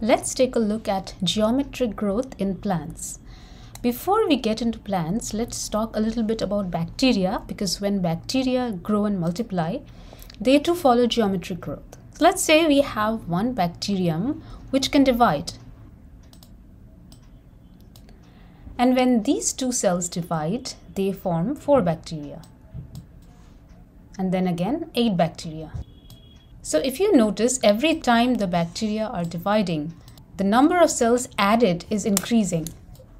Let's take a look at geometric growth in plants. Before we get into plants, let's talk a little bit about bacteria because when bacteria grow and multiply, they too follow geometric growth. let's say we have one bacterium which can divide. And when these two cells divide, they form four bacteria. And then again, eight bacteria. So if you notice, every time the bacteria are dividing, the number of cells added is increasing.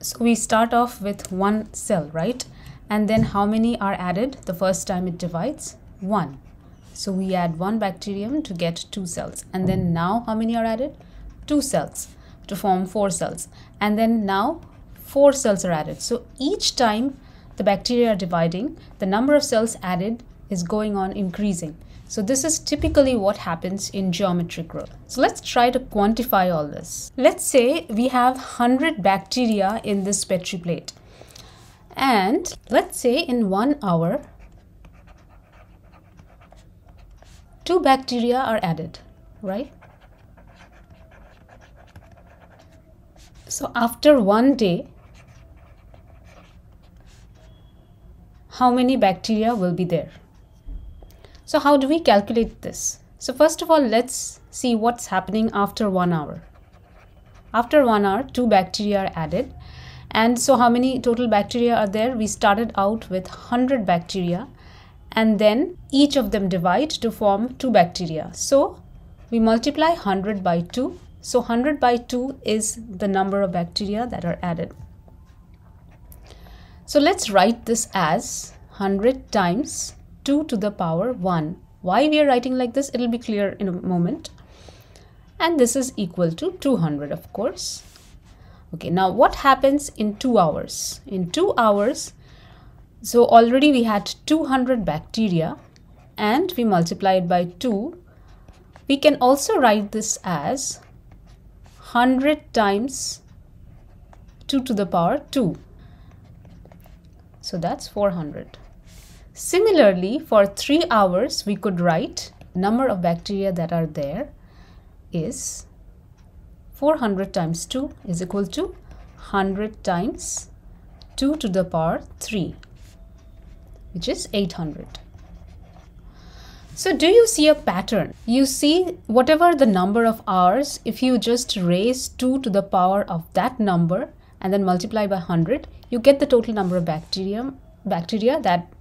So we start off with one cell, right? And then how many are added the first time it divides? One. So we add one bacterium to get two cells. And then now how many are added? Two cells to form four cells. And then now four cells are added. So each time the bacteria are dividing, the number of cells added is going on increasing. So this is typically what happens in geometric growth. So let's try to quantify all this. Let's say we have 100 bacteria in this Petri plate. And let's say in one hour, two bacteria are added, right? So after one day, how many bacteria will be there? So how do we calculate this? So first of all, let's see what's happening after one hour. After one hour, two bacteria are added. And so how many total bacteria are there? We started out with 100 bacteria and then each of them divide to form two bacteria. So we multiply 100 by 2. So 100 by 2 is the number of bacteria that are added. So let's write this as 100 times 2 to the power 1. Why we are writing like this, it will be clear in a moment. And this is equal to 200, of course. Okay, now what happens in 2 hours? In 2 hours, so already we had 200 bacteria and we multiplied by 2. We can also write this as 100 times 2 to the power 2. So that's 400. Similarly, for 3 hours, we could write number of bacteria that are there is 400 times 2 is equal to 100 times 2 to the power 3, which is 800. So do you see a pattern? You see whatever the number of hours, if you just raise 2 to the power of that number and then multiply by 100, you get the total number of bacteria, bacteria that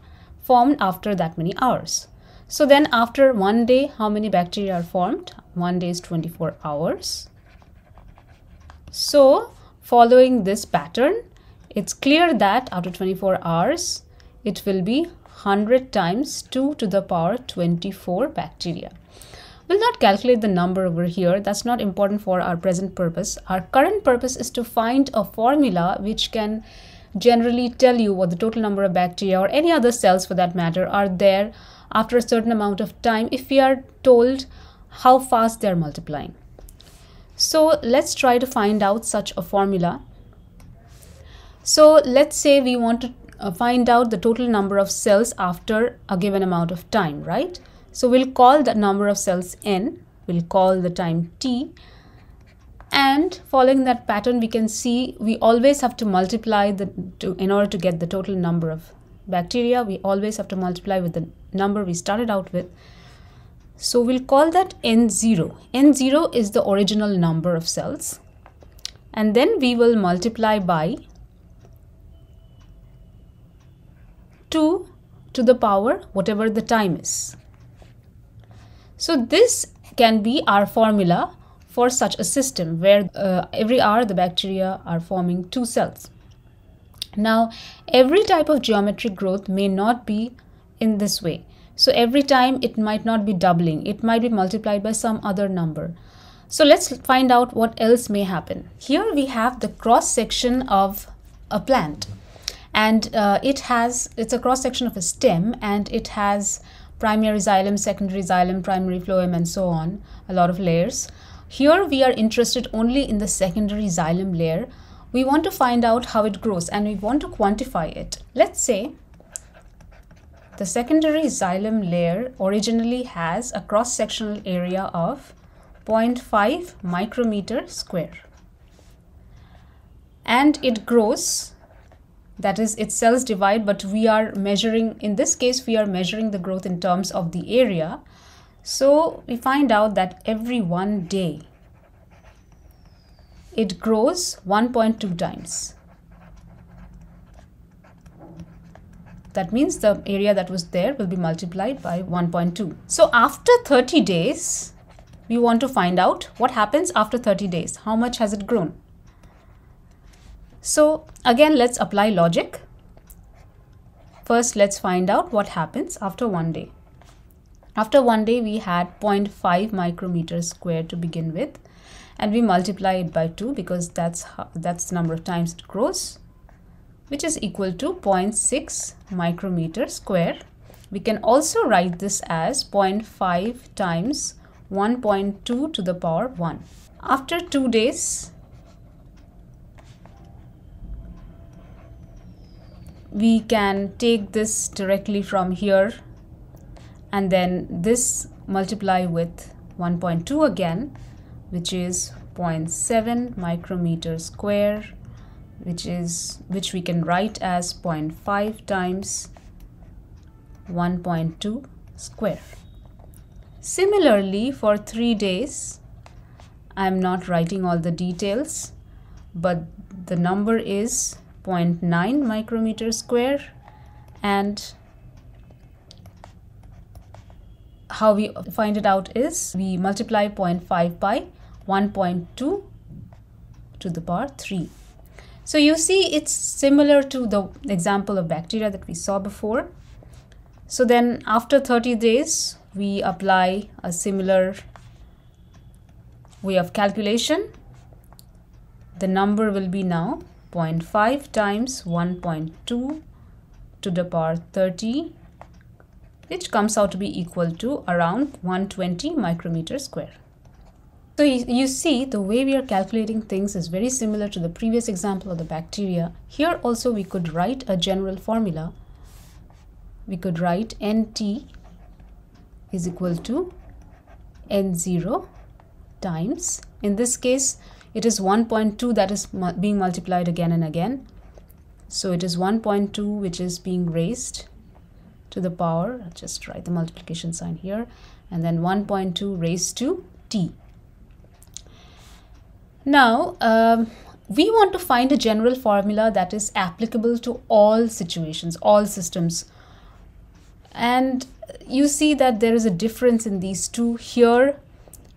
formed after that many hours. So then after one day, how many bacteria are formed? One day is 24 hours. So following this pattern, it's clear that after 24 hours, it will be 100 times 2 to the power 24 bacteria. We'll not calculate the number over here. That's not important for our present purpose. Our current purpose is to find a formula which can generally tell you what the total number of bacteria or any other cells for that matter are there after a certain amount of time if we are told how fast they are multiplying. So let's try to find out such a formula. So let's say we want to uh, find out the total number of cells after a given amount of time, right? So we'll call the number of cells n, we'll call the time t, and following that pattern we can see we always have to multiply the to, in order to get the total number of bacteria we always have to multiply with the number we started out with. So we'll call that n0 n0 is the original number of cells. And then we will multiply by 2 to the power whatever the time is. So this can be our formula for such a system where uh, every hour the bacteria are forming two cells. Now, every type of geometric growth may not be in this way. So every time it might not be doubling, it might be multiplied by some other number. So let's find out what else may happen. Here we have the cross section of a plant and uh, it has, it's a cross section of a stem and it has primary xylem, secondary xylem, primary phloem and so on, a lot of layers. Here we are interested only in the secondary xylem layer. We want to find out how it grows and we want to quantify it. Let's say the secondary xylem layer originally has a cross-sectional area of 0.5 micrometer square and it grows that is its cells divide but we are measuring in this case we are measuring the growth in terms of the area so we find out that every one day it grows 1.2 times that means the area that was there will be multiplied by 1.2 so after 30 days we want to find out what happens after 30 days how much has it grown so again, let's apply logic. First, let's find out what happens after one day. After one day, we had 0.5 micrometers square to begin with, and we multiply it by 2 because that's, how, that's the number of times it grows, which is equal to 0.6 micrometer square. We can also write this as 0.5 times 1.2 to the power 1. After 2 days, we can take this directly from here and then this multiply with 1.2 again which is 0.7 micrometer square which is which we can write as 0.5 times 1.2 square. Similarly for three days I'm not writing all the details but the number is 0.9 micrometer square and how we find it out is we multiply 0.5 by 1.2 to the power 3. So you see it's similar to the example of bacteria that we saw before. So then after 30 days we apply a similar way of calculation. The number will be now 0.5 times 1.2 to the power 30 which comes out to be equal to around 120 micrometer square. So you see the way we are calculating things is very similar to the previous example of the bacteria. Here also we could write a general formula. We could write NT is equal to N0 times. In this case, it is 1.2 that is being multiplied again and again. So it is 1.2 which is being raised to the power, I'll just write the multiplication sign here, and then 1.2 raised to t. Now, um, we want to find a general formula that is applicable to all situations, all systems. And you see that there is a difference in these two. Here,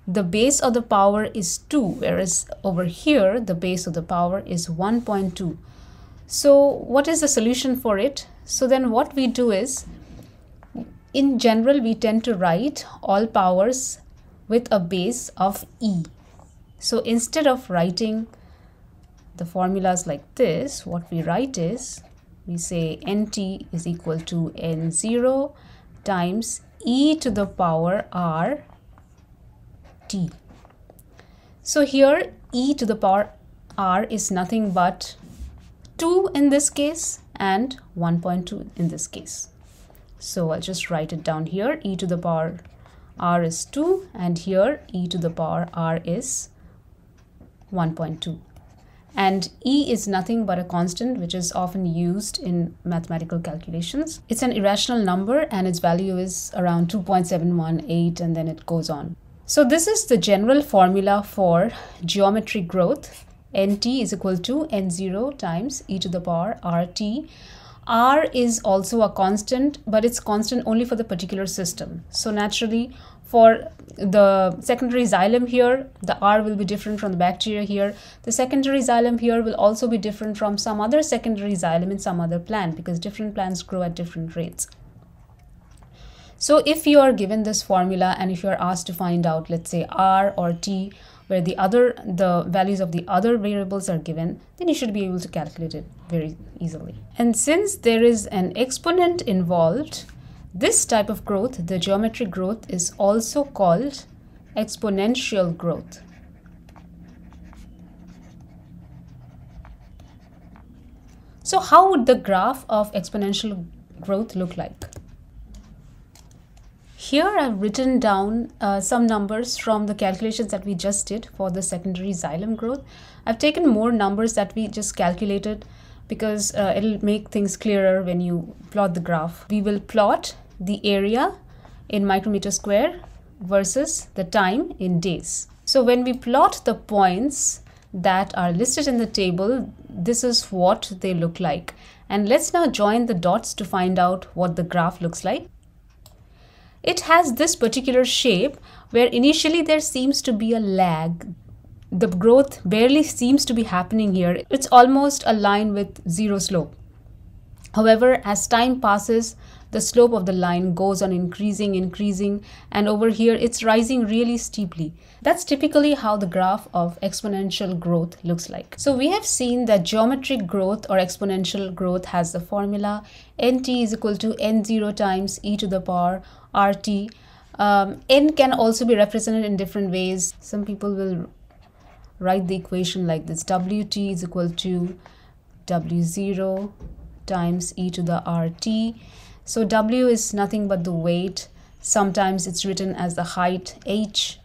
the base of the power is 2 whereas over here the base of the power is 1.2 so what is the solution for it so then what we do is in general we tend to write all powers with a base of e so instead of writing the formulas like this what we write is we say nt is equal to n0 times e to the power r t. So here e to the power r is nothing but 2 in this case and 1.2 in this case. So I'll just write it down here. e to the power r is 2 and here e to the power r is 1.2 and e is nothing but a constant which is often used in mathematical calculations. It's an irrational number and its value is around 2.718 and then it goes on. So this is the general formula for geometric growth. Nt is equal to N0 times e to the power RT. R is also a constant, but it's constant only for the particular system. So naturally, for the secondary xylem here, the R will be different from the bacteria here. The secondary xylem here will also be different from some other secondary xylem in some other plant because different plants grow at different rates. So if you are given this formula and if you are asked to find out, let's say R or T, where the other the values of the other variables are given, then you should be able to calculate it very easily. And since there is an exponent involved, this type of growth, the geometric growth, is also called exponential growth. So how would the graph of exponential growth look like? Here I've written down uh, some numbers from the calculations that we just did for the secondary xylem growth. I've taken more numbers that we just calculated because uh, it'll make things clearer when you plot the graph. We will plot the area in micrometer square versus the time in days. So when we plot the points that are listed in the table, this is what they look like. And let's now join the dots to find out what the graph looks like. It has this particular shape where initially there seems to be a lag. The growth barely seems to be happening here. It's almost a line with zero slope. However, as time passes, the slope of the line goes on increasing, increasing, and over here it's rising really steeply. That's typically how the graph of exponential growth looks like. So we have seen that geometric growth or exponential growth has the formula nt is equal to n0 times e to the power rt. Um, n can also be represented in different ways. Some people will write the equation like this wt is equal to w0 times e to the rt so W is nothing but the weight. Sometimes it's written as the height H.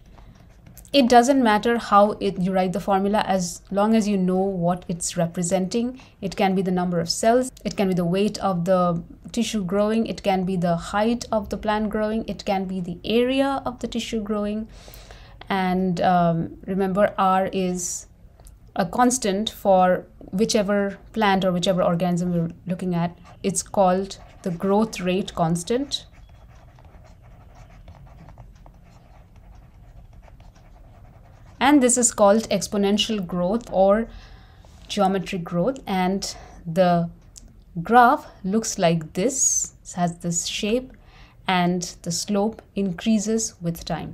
It doesn't matter how it, you write the formula as long as you know what it's representing. It can be the number of cells, it can be the weight of the tissue growing, it can be the height of the plant growing, it can be the area of the tissue growing. And um, remember, R is a constant for whichever plant or whichever organism we're looking at. It's called the growth rate constant. And this is called exponential growth or geometric growth. And the graph looks like this it has this shape and the slope increases with time